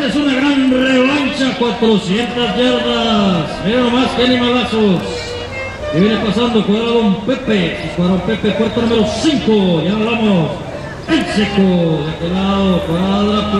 Esta es una gran revancha, 400 yardas. Mira nomás que animalazos. Y viene pasando cuadrado Don Pepe. Cuadrado Pepe, puerto número 5. Ya hablamos. El seco de aquel lado, cuadra